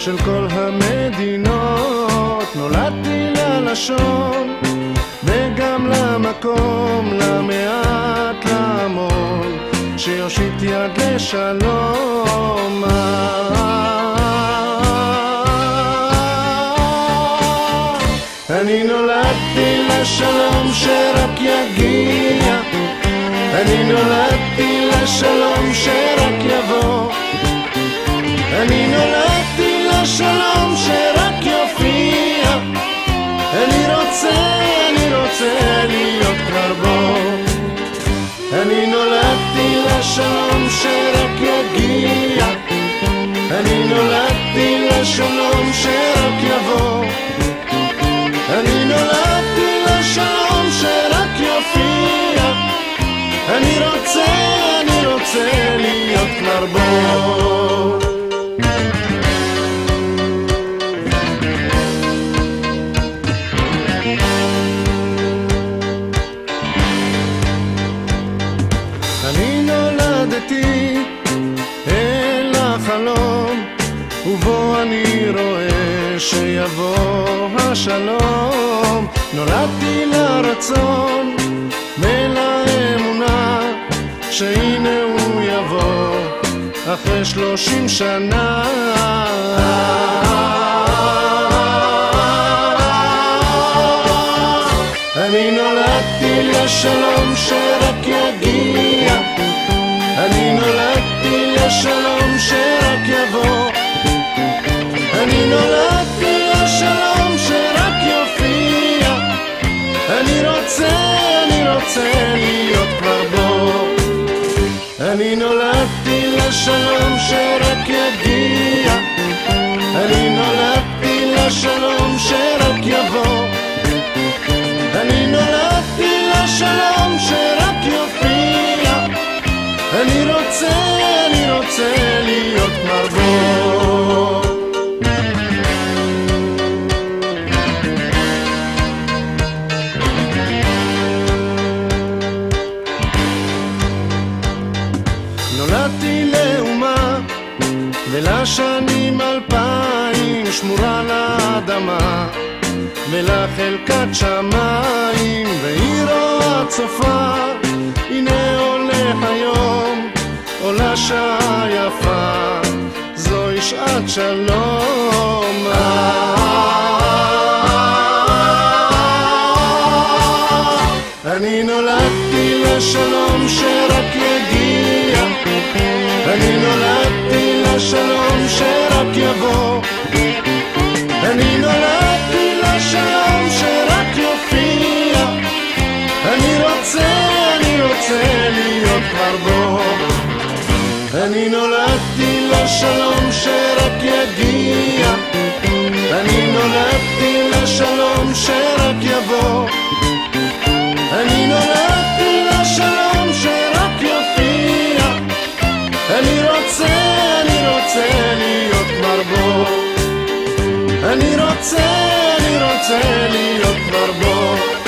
של כל המדינות. נולדתי ללשון וגם למקום, למעט, להמון, שיושיט יד לשלום. אני נולדתי לשלום שרק יגיע אני נולדתי לשלום שרק יבוא בו אני נולדתי אל החלום ובו אני רואה שיבוא השלום. נולדתי לרצון ולאמונה יבוא אחרי שלושים שנה. אני נולדתי לשלום שרק יגיע. אני נולדתי לשלום שרק יבוא. אני נולדתי לשלום שרק יופיע. אני רוצה, אני רוצה להיות כבר בו אני נולדתי לשלום שרק יגיע. אני נולדתי לשלום שרק יבוא. אני נולדתי לשלום שרק יופיע. אני רוצה, אני רוצה להיות בו נולדתי לאומה ולשנים אלפיים שמורה לאדמה ולחלקת שמיים ועירו הצופה הנה עולה היום עולה שעה יפה זוהי שעת שלום. אני נולדתי לשלום שרק שרק יבוא. אני נולדתי לשלום שרק יופיע. אני רוצה, אני רוצה להיות כבר בו אני נולדתי לשלום שרק יגיע. אני נולדתי לשלום שרק יבוא בו אני רוצה, אני רוצה להיות כבר